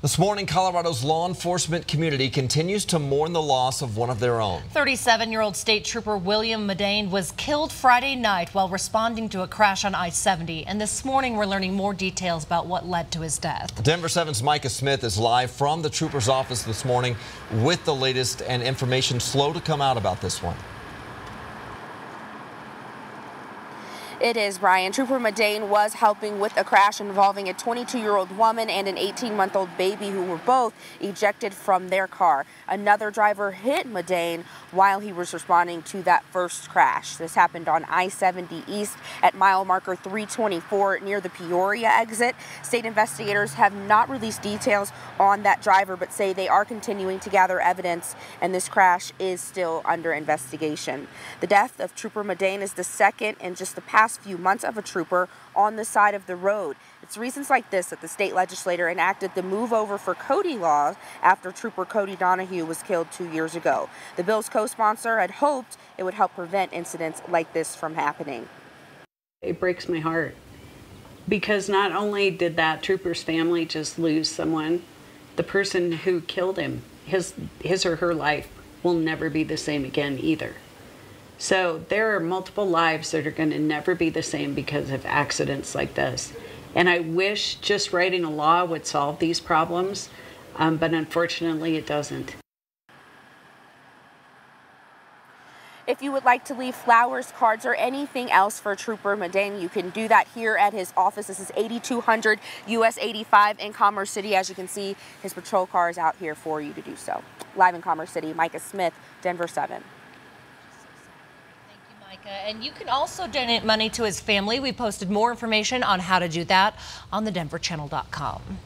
This morning, Colorado's law enforcement community continues to mourn the loss of one of their own. 37-year-old state trooper William Moden was killed Friday night while responding to a crash on I-70. And this morning, we're learning more details about what led to his death. Denver 7's Micah Smith is live from the trooper's office this morning with the latest and information slow to come out about this one. It is, Brian. Trooper Moden was helping with a crash involving a 22-year-old woman and an 18-month-old baby who were both ejected from their car. Another driver hit Moden while he was responding to that first crash. This happened on I-70 East at mile marker 324 near the Peoria exit. State investigators have not released details on that driver, but say they are continuing to gather evidence, and this crash is still under investigation. The death of Trooper Moden is the second in just the past last few months of a trooper on the side of the road. It's reasons like this that the state legislature enacted the Move Over for Cody law after Trooper Cody Donahue was killed two years ago. The bill's co-sponsor had hoped it would help prevent incidents like this from happening. It breaks my heart because not only did that trooper's family just lose someone, the person who killed him, his, his or her life will never be the same again either. So there are multiple lives that are going to never be the same because of accidents like this. And I wish just writing a law would solve these problems, um, but unfortunately it doesn't. If you would like to leave flowers, cards, or anything else for Trooper Moden, you can do that here at his office. This is 8200 US 85 in Commerce City. As you can see, his patrol car is out here for you to do so. Live in Commerce City, Micah Smith, Denver 7. And you can also donate money to his family. We posted more information on how to do that on thedenverchannel.com.